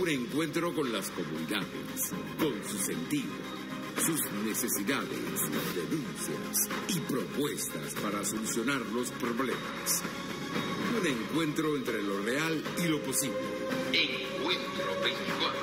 Un encuentro con las comunidades, con su sentido, sus necesidades, denuncias y propuestas para solucionar los problemas. Un encuentro entre lo real y lo posible. Encuentro 24.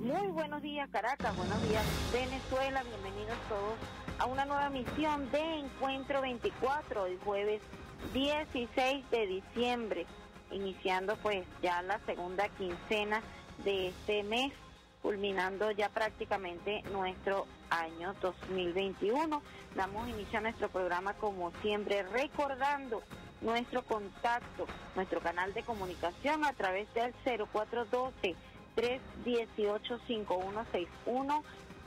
Muy buenos días Caracas, buenos días Venezuela, bienvenidos todos a una nueva misión de Encuentro 24, el jueves 16 de diciembre iniciando pues ya la segunda quincena de este mes, culminando ya prácticamente nuestro año 2021. Damos inicio a nuestro programa como siempre, recordando nuestro contacto, nuestro canal de comunicación a través del 0412 318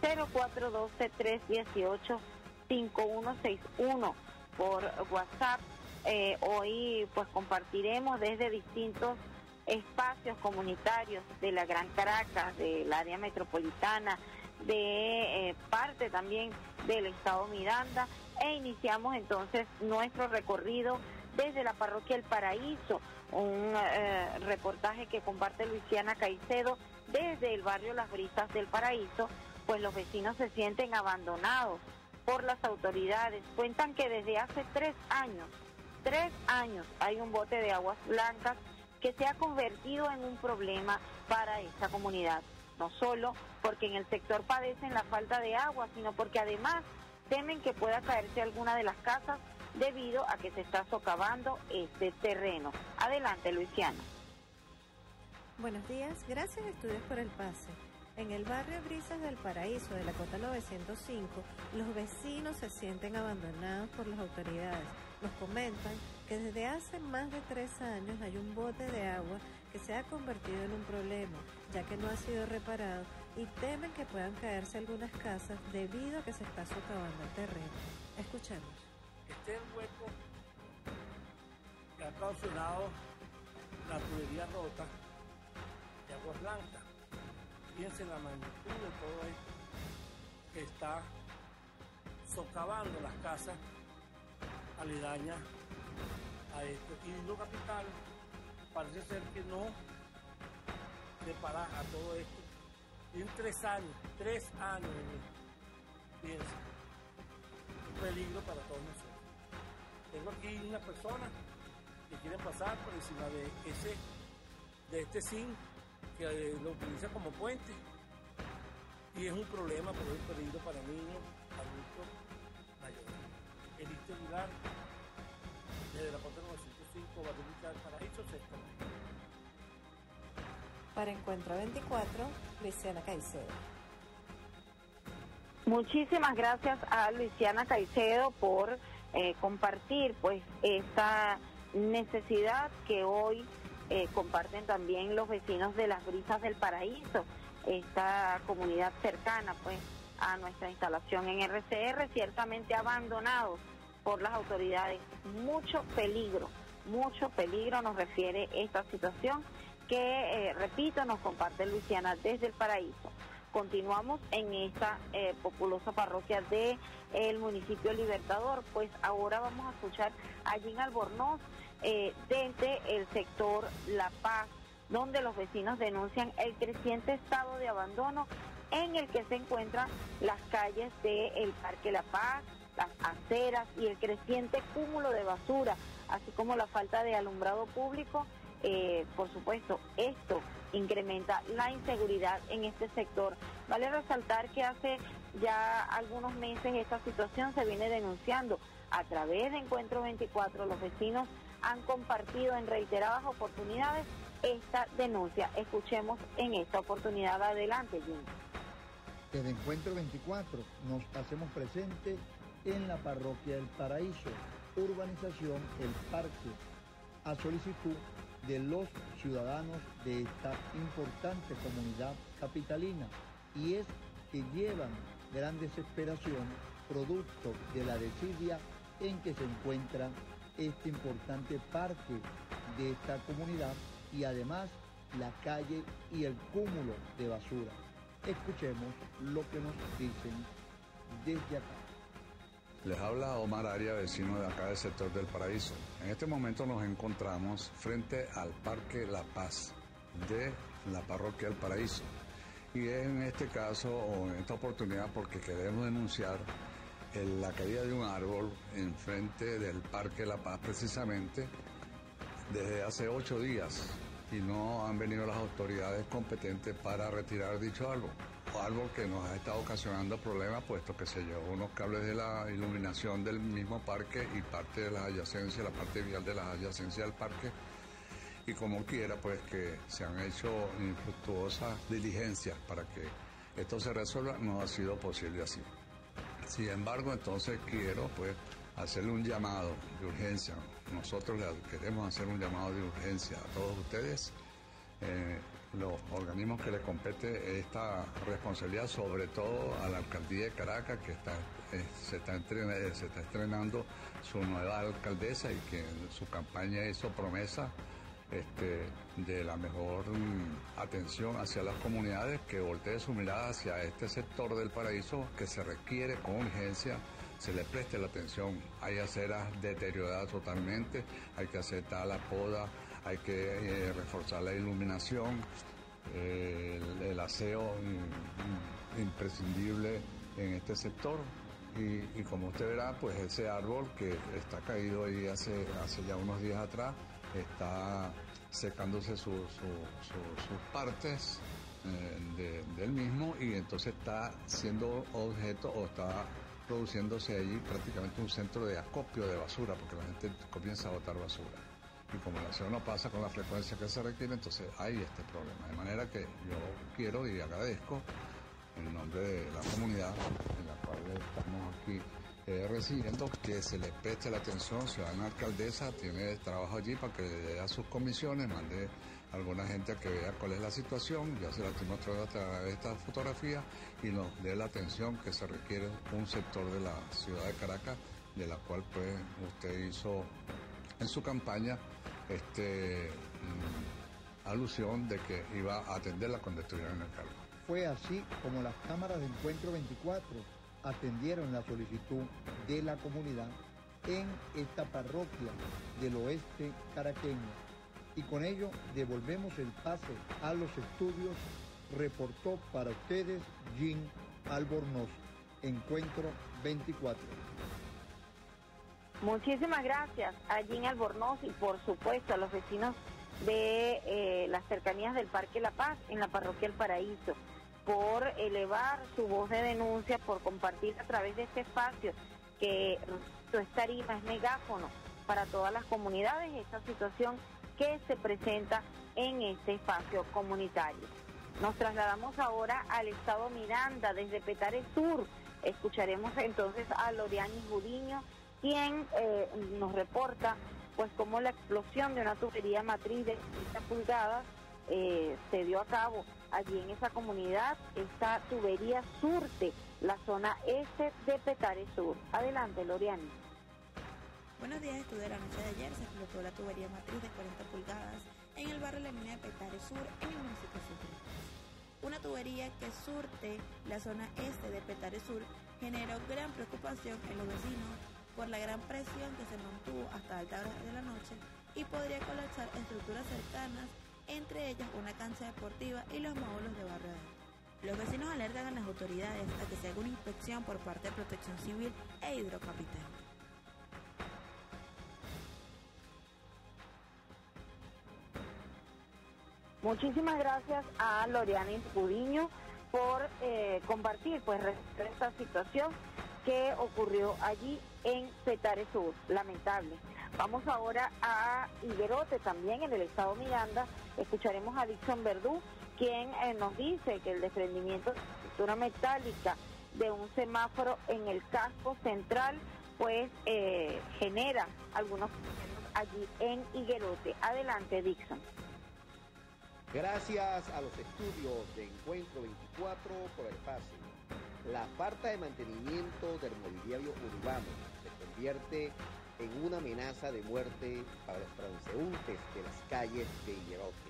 5161 0412 318 5161 por WhatsApp eh, hoy pues compartiremos desde distintos espacios comunitarios de la Gran Caracas, del área metropolitana, de eh, parte también del estado Miranda e iniciamos entonces nuestro recorrido desde la parroquia El Paraíso, un eh, reportaje que comparte Luisiana Caicedo desde el barrio Las Brisas del Paraíso, pues los vecinos se sienten abandonados por las autoridades. Cuentan que desde hace tres años tres años hay un bote de aguas blancas que se ha convertido en un problema para esta comunidad. No solo porque en el sector padecen la falta de agua, sino porque además temen que pueda caerse alguna de las casas debido a que se está socavando este terreno. Adelante, Luisiana. Buenos días, gracias Estudios por el Pase. En el barrio Brisas del Paraíso de la Cota 905, los vecinos se sienten abandonados por las autoridades nos comentan que desde hace más de tres años hay un bote de agua que se ha convertido en un problema, ya que no ha sido reparado y temen que puedan caerse algunas casas debido a que se está socavando el terreno. Escuchemos. Este hueco que ha causado la tubería rota de agua blanca. Fíjense la magnitud de todo esto que está socavando las casas aledaña a esto. Y lo capital parece ser que no para a todo esto. Tienen tres años, tres años en Piensa. Un peligro para todos nosotros. Tengo aquí una persona que quiere pasar por encima de ese, de este zinc que eh, lo utiliza como puente. Y es un problema, pero es un peligro para niños, adultos, mayores. Edith Aguilar, desde la Puerta 905, Barrio Paraíso, sexto. Para Encuentro 24, Luisiana Caicedo. Muchísimas gracias a Luisiana Caicedo por eh, compartir pues esta necesidad que hoy eh, comparten también los vecinos de las brisas del paraíso, esta comunidad cercana pues a nuestra instalación en RCR, ciertamente abandonados por las autoridades. Mucho peligro, mucho peligro nos refiere esta situación que, eh, repito, nos comparte Luisiana desde el paraíso. Continuamos en esta eh, populosa parroquia el municipio Libertador, pues ahora vamos a escuchar a Jean Albornoz eh, desde el sector La Paz, donde los vecinos denuncian el creciente estado de abandono en el que se encuentran las calles del Parque La Paz, las aceras y el creciente cúmulo de basura, así como la falta de alumbrado público. Eh, por supuesto, esto incrementa la inseguridad en este sector. Vale resaltar que hace ya algunos meses esta situación se viene denunciando a través de Encuentro 24. Los vecinos han compartido en reiteradas oportunidades esta denuncia. Escuchemos en esta oportunidad. Adelante, Jim. Desde Encuentro 24 nos hacemos presentes en la parroquia del Paraíso, urbanización El Parque, a solicitud de los ciudadanos de esta importante comunidad capitalina y es que llevan gran desesperación producto de la desidia en que se encuentra este importante parque de esta comunidad y además la calle y el cúmulo de basura. Escuchemos lo que nos dicen desde acá. Les habla Omar Aria, vecino de acá del sector del Paraíso. En este momento nos encontramos frente al Parque La Paz de la Parroquia del Paraíso. Y en este caso, o en esta oportunidad, porque queremos denunciar la caída de un árbol enfrente del Parque La Paz precisamente desde hace ocho días y no han venido las autoridades competentes para retirar dicho árbol árbol que nos ha estado ocasionando problemas, puesto que se llevó unos cables de la iluminación del mismo parque y parte de las adyacencias, la parte vial de las adyacencias del parque. Y como quiera, pues que se han hecho infructuosas diligencias para que esto se resuelva, no ha sido posible así. Sin embargo, entonces quiero pues hacerle un llamado de urgencia. Nosotros queremos hacer un llamado de urgencia a todos ustedes. Eh, los organismos que le compete esta responsabilidad, sobre todo a la alcaldía de Caracas, que está, eh, se, está eh, se está estrenando su nueva alcaldesa y que su campaña hizo promesa este, de la mejor mm, atención hacia las comunidades, que voltee su mirada hacia este sector del paraíso que se requiere con urgencia se le preste la atención. Hay aceras deterioradas totalmente, hay que hacer la poda, hay que eh, reforzar la iluminación, el, aseo imprescindible en este sector. Y, como usted verá, pues ese árbol que está caído ahí hace, hace ya unos días atrás, está secándose sus partes eh, del mismo y entonces está siendo objeto o está produciéndose allí prácticamente un centro de acopio de basura, porque la gente comienza a botar basura y como la ciudad no pasa con la frecuencia que se requiere, entonces hay este problema. De manera que yo quiero y agradezco en nombre de la comunidad en la cual estamos aquí recibiendo que se le preste la atención, ciudadana alcaldesa tiene trabajo allí para que le dé a sus comisiones, mande a alguna gente a que vea cuál es la situación, ya se la estoy mostrando a través de esta fotografía y nos dé la atención que se requiere un sector de la ciudad de Caracas, de la cual pues usted hizo en su campaña este, mm, alusión de que iba a atenderla cuando estuviera en el cargo. Fue así como las cámaras de encuentro 24 atendieron la solicitud de la comunidad en esta parroquia del oeste caraqueño. Y con ello devolvemos el pase a los estudios. Reportó para ustedes Jean Albornoz, Encuentro 24. Muchísimas gracias a Jean Albornoz y por supuesto a los vecinos de eh, las cercanías del Parque La Paz en la parroquia El Paraíso por elevar su voz de denuncia, por compartir a través de este espacio que es tarima, es megáfono para todas las comunidades esta situación que se presenta en este espacio comunitario. Nos trasladamos ahora al estado Miranda desde Petare Sur. Escucharemos entonces a Loriani Judiño quien eh, nos reporta pues cómo la explosión de una tubería matriz de 30 pulgadas eh, se dio a cabo allí en esa comunidad. Esta tubería surte la zona este de Petare Sur. Adelante, Loriani. Buenos días, estudio. La noche de ayer se explotó la tubería matriz de 40 pulgadas en el barrio La Mina de Petare Sur, en el municipio de Una tubería que surte la zona este de Petare Sur generó gran preocupación en los vecinos por la gran presión que se mantuvo hasta alta hora de la noche y podría colapsar estructuras cercanas, entre ellas una cancha deportiva y los módulos de barrio Los vecinos alertan a las autoridades a que se haga una inspección por parte de Protección Civil e Hidrocapital. Muchísimas gracias a Loriana Pudiño por eh, compartir pues esta situación que ocurrió allí en Petare Sur, lamentable. Vamos ahora a Higuerote, también en el estado Miranda. Escucharemos a Dixon Verdú, quien eh, nos dice que el desprendimiento de estructura metálica de un semáforo en el casco central, pues eh, genera algunos problemas allí en Higuerote. Adelante, Dixon. Gracias a los estudios de Encuentro 24 por el pase la falta de mantenimiento del mobiliario urbano se convierte en una amenaza de muerte para los transeúntes de las calles de Higuerote.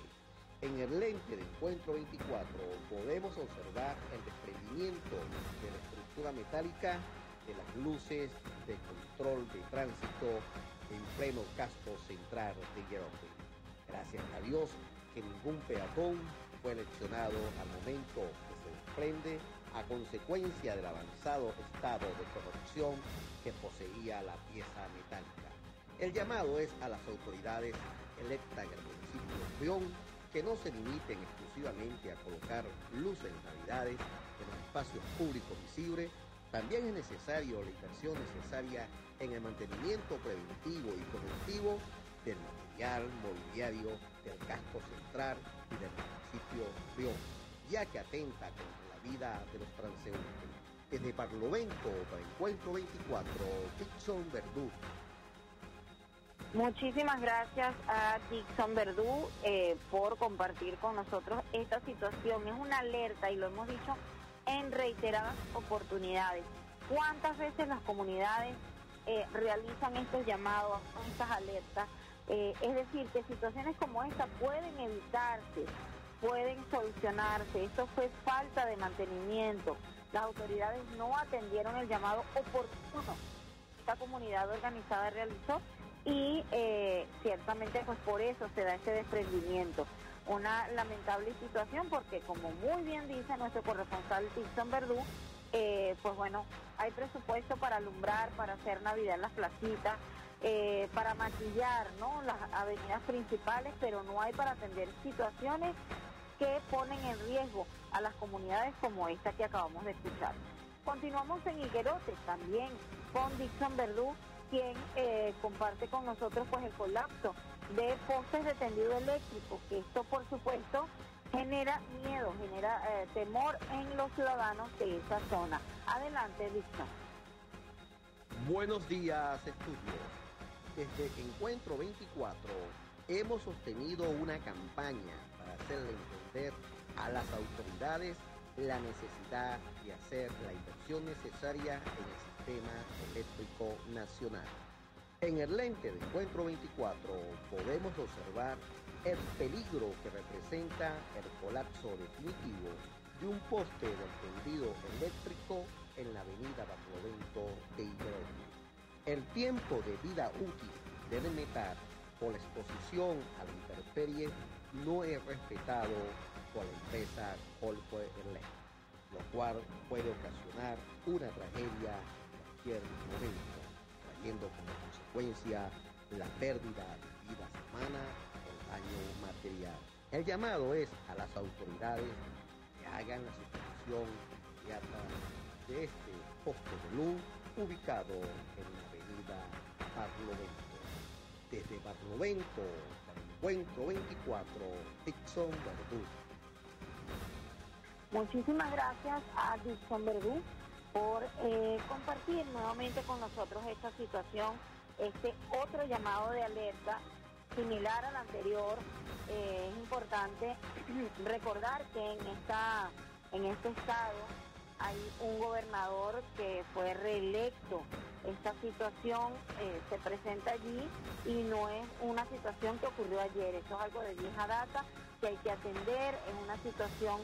En el lente de Encuentro 24 podemos observar el desprendimiento de la estructura metálica de las luces de control de tránsito en pleno casco central de Guerote. Gracias a Dios que ningún peatón fue leccionado al momento que se desprende a consecuencia del avanzado estado de corrupción que poseía la pieza metálica. El llamado es a las autoridades electas en el municipio de León que no se limiten exclusivamente a colocar luces en navidades en los espacios públicos visibles, también es necesario la inversión necesaria en el mantenimiento preventivo y correctivo del material mobiliario del casco central y del municipio León, ya que atenta contra vida de los transeúntes. Desde Barlovento para Encuentro 24, Dixon Verdú. Muchísimas gracias a Dixon Verdú eh, por compartir con nosotros esta situación. Es una alerta y lo hemos dicho en reiteradas oportunidades. ¿Cuántas veces las comunidades eh, realizan estos llamados, estas alertas? Eh, es decir, que situaciones como esta pueden evitarse, pueden solucionarse. Esto fue falta de mantenimiento. Las autoridades no atendieron el llamado oportuno. Esta comunidad organizada realizó y eh, ciertamente pues por eso se da ese desprendimiento. Una lamentable situación porque como muy bien dice nuestro corresponsal Dixon Verdú, eh, pues bueno, hay presupuesto para alumbrar, para hacer Navidad en las placitas, eh, para maquillar ¿no? las avenidas principales, pero no hay para atender situaciones que ponen en riesgo a las comunidades como esta que acabamos de escuchar. Continuamos en Higuerote también con Dixon Verdú quien eh, comparte con nosotros pues el colapso de postes de tendido eléctrico, que esto por supuesto genera miedo, genera eh, temor en los ciudadanos de esa zona. Adelante, Víctor. Buenos días, estudios. Desde Encuentro 24 hemos sostenido una campaña hacerle entender a las autoridades la necesidad de hacer la inversión necesaria en el sistema eléctrico nacional. En el lente de Encuentro 24 podemos observar el peligro que representa el colapso definitivo de un poste del tendido eléctrico en la avenida Barlovento de Higuerote. El tiempo de vida útil del metal por la exposición a la intemperie no es respetado por la empresa Electric, lo cual puede ocasionar una tragedia en cualquier momento, trayendo como consecuencia la pérdida de vidas humanas o daño material. El llamado es a las autoridades que hagan la sustitución inmediata de este poste de luz ubicado en la avenida Barlovento. Desde Barlovento, Encuentro 24, Dixon Verdú. Muchísimas gracias a Dixon Verdú por eh, compartir nuevamente con nosotros esta situación, este otro llamado de alerta similar al anterior. Eh, es importante recordar que en esta en este estado hay un gobernador que fue reelecto. Esta situación eh, se presenta allí y no es una situación que ocurrió ayer, eso es algo de vieja data que hay que atender, es una situación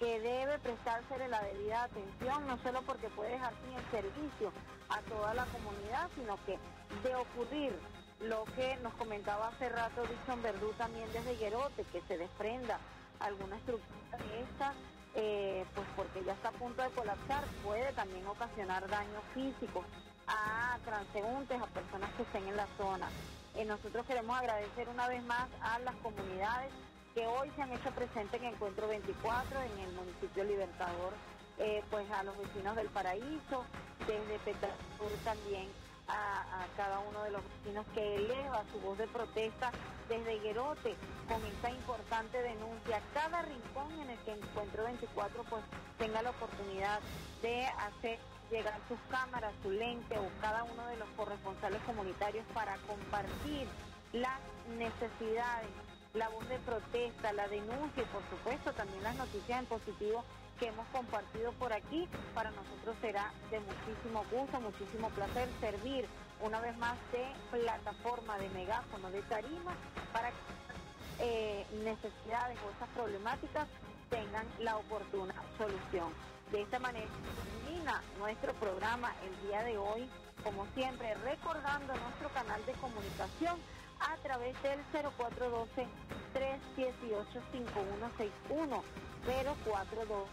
que debe prestársele la debida atención, no solo porque puede dejar sin el servicio a toda la comunidad, sino que de ocurrir lo que nos comentaba hace rato Dixon Verdú también desde Guerote, que se desprenda alguna estructura de estas, eh, pues porque ya está a punto de colapsar, puede también ocasionar daños físicos a transeúntes, a personas que estén en la zona. Eh, nosotros queremos agradecer una vez más a las comunidades que hoy se han hecho presentes en Encuentro 24 en el municipio Libertador, eh, pues a los vecinos del Paraíso, desde Petrasur también a, cada uno de los vecinos que eleva su voz de protesta desde Guerote con esta importante denuncia. Cada rincón en el que Encuentro 24 pues tenga la oportunidad de hacer llegar sus cámaras, su lente o cada uno de los corresponsales comunitarios para compartir las necesidades la voz de protesta, la denuncia y por supuesto también las noticias en positivo que hemos compartido por aquí. Para nosotros será de muchísimo gusto, muchísimo placer servir una vez más de plataforma, de megáfono, de tarima para que eh, necesidades o estas problemáticas tengan la oportuna solución. De esta manera, nuestro programa el día de hoy, como siempre, recordando nuestro canal de comunicación a través del 0412 318 5161 042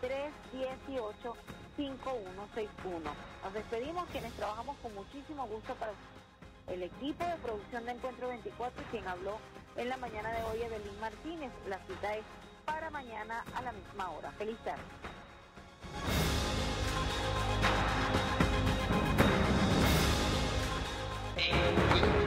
318 5161. Nos despedimos quienes trabajamos con muchísimo gusto para el equipo de producción de Encuentro 24 y quien habló en la mañana de hoy, Evelyn Martínez. La cita es para mañana a la misma hora. Feliz tarde. Hey.